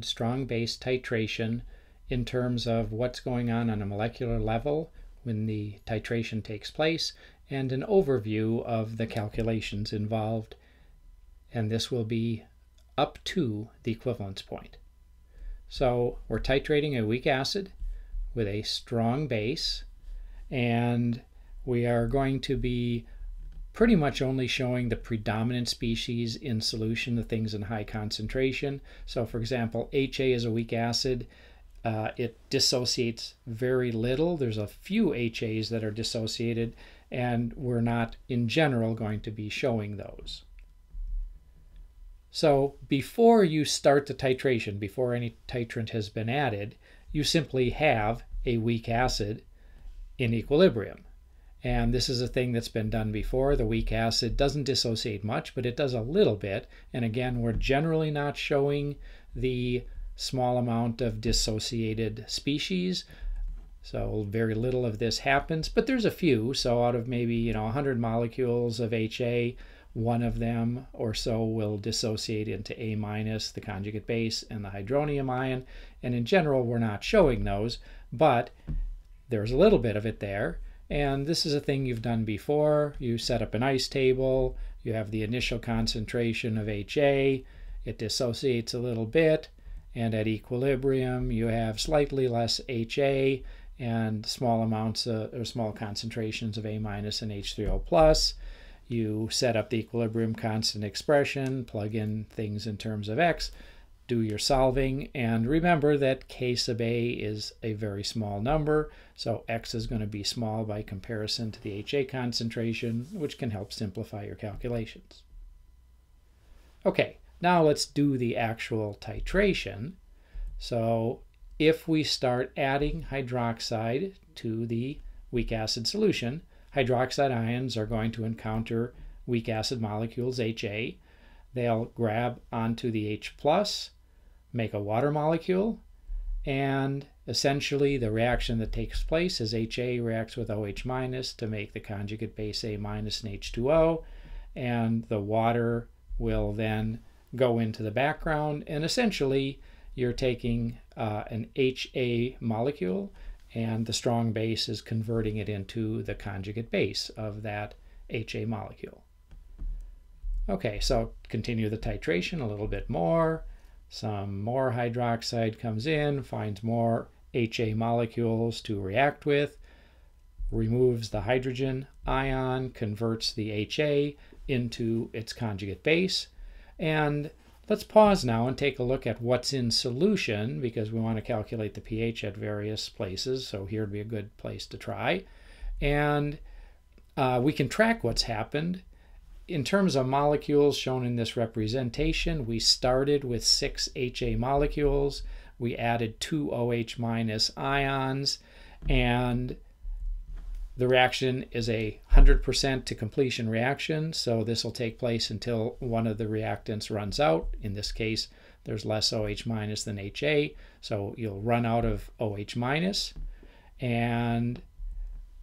strong base titration in terms of what's going on on a molecular level when the titration takes place and an overview of the calculations involved and this will be up to the equivalence point. So we're titrating a weak acid with a strong base and we are going to be pretty much only showing the predominant species in solution, the things in high concentration. So for example, HA is a weak acid. Uh, it dissociates very little. There's a few HAs that are dissociated, and we're not, in general, going to be showing those. So before you start the titration, before any titrant has been added, you simply have a weak acid in equilibrium. And this is a thing that's been done before. The weak acid doesn't dissociate much, but it does a little bit. And again, we're generally not showing the small amount of dissociated species. So very little of this happens, but there's a few. So out of maybe, you know, 100 molecules of HA, one of them or so will dissociate into A minus, the conjugate base, and the hydronium ion. And in general, we're not showing those, but there's a little bit of it there. And this is a thing you've done before. You set up an ice table, you have the initial concentration of HA, it dissociates a little bit, and at equilibrium you have slightly less HA and small amounts of, or small concentrations of A minus and H3O plus. You set up the equilibrium constant expression, plug in things in terms of X, do your solving. And remember that k sub a is a very small number, so x is going to be small by comparison to the HA concentration, which can help simplify your calculations. Okay, now let's do the actual titration. So if we start adding hydroxide to the weak acid solution, hydroxide ions are going to encounter weak acid molecules, HA. They'll grab onto the H plus make a water molecule, and essentially the reaction that takes place is HA reacts with OH minus to make the conjugate base A minus and H2O, and the water will then go into the background, and essentially you're taking uh, an HA molecule and the strong base is converting it into the conjugate base of that HA molecule. Okay, so continue the titration a little bit more. Some more hydroxide comes in, finds more HA molecules to react with, removes the hydrogen ion, converts the HA into its conjugate base. And let's pause now and take a look at what's in solution because we want to calculate the pH at various places. So here would be a good place to try. And uh, we can track what's happened in terms of molecules shown in this representation, we started with six HA molecules. We added two OH minus ions, and the reaction is a 100% to completion reaction, so this will take place until one of the reactants runs out. In this case, there's less OH minus than HA, so you'll run out of OH minus, and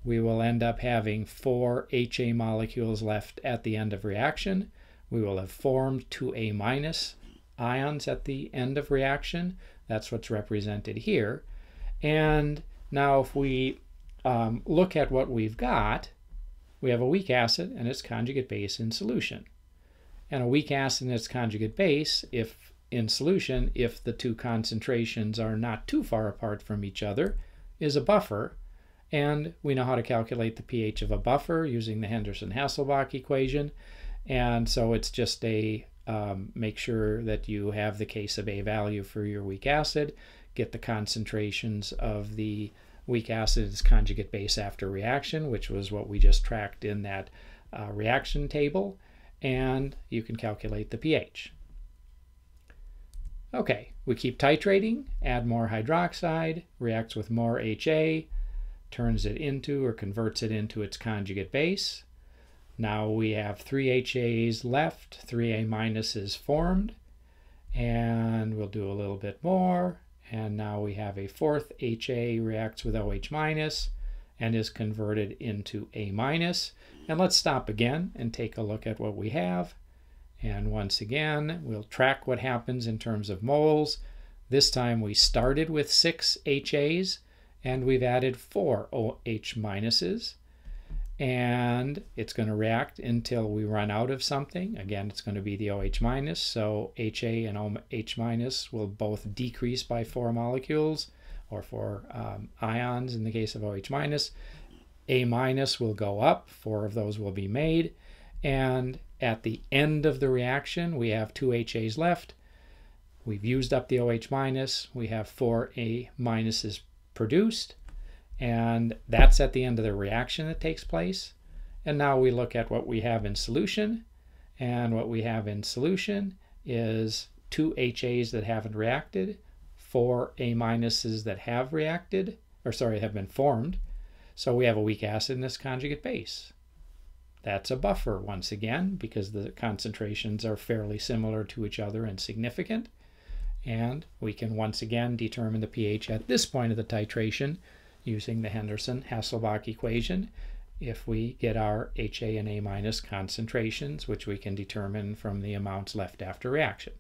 we will end up having four HA molecules left at the end of reaction. We will have formed two A minus ions at the end of reaction. That's what's represented here. And now if we um, look at what we've got, we have a weak acid and its conjugate base in solution. And a weak acid and its conjugate base, if in solution, if the two concentrations are not too far apart from each other, is a buffer and we know how to calculate the pH of a buffer using the Henderson-Hasselbalch equation. And so it's just a um, make sure that you have the k sub A value for your weak acid, get the concentrations of the weak acid's conjugate base after reaction, which was what we just tracked in that uh, reaction table, and you can calculate the pH. Okay, we keep titrating, add more hydroxide, reacts with more HA, turns it into or converts it into its conjugate base. Now we have three HAs left, three A minuses formed, and we'll do a little bit more. And now we have a fourth HA reacts with OH minus and is converted into A minus. And let's stop again and take a look at what we have. And once again, we'll track what happens in terms of moles. This time we started with six HAs and we've added four OH minuses and it's going to react until we run out of something. Again, it's going to be the OH minus, so HA and OH minus will both decrease by four molecules or four um, ions in the case of OH minus. A minus will go up, four of those will be made, and at the end of the reaction, we have two HAs left. We've used up the OH minus, we have four A minuses produced, and that's at the end of the reaction that takes place. And now we look at what we have in solution. And what we have in solution is two HAs that haven't reacted, four A minuses that have reacted, or sorry, have been formed. So we have a weak acid in this conjugate base. That's a buffer once again because the concentrations are fairly similar to each other and significant. And we can once again determine the pH at this point of the titration using the Henderson-Hasselbalch equation if we get our HA and A minus concentrations, which we can determine from the amounts left after reaction.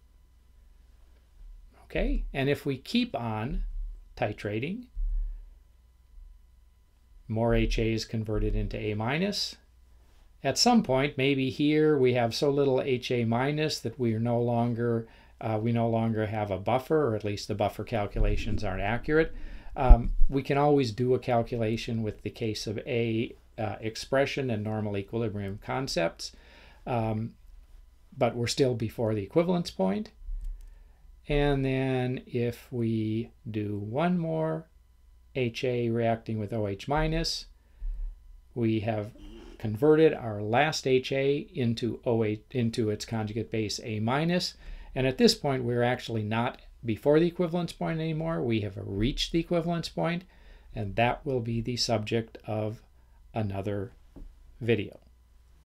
Okay, and if we keep on titrating, more HA is converted into A minus. At some point, maybe here we have so little HA minus that we are no longer uh, we no longer have a buffer, or at least the buffer calculations aren't accurate. Um, we can always do a calculation with the k sub A uh, expression and normal equilibrium concepts, um, but we're still before the equivalence point. And then if we do one more HA reacting with OH minus, we have converted our last HA into OH into its conjugate base A minus, and at this point we're actually not before the equivalence point anymore. We have reached the equivalence point, and that will be the subject of another video.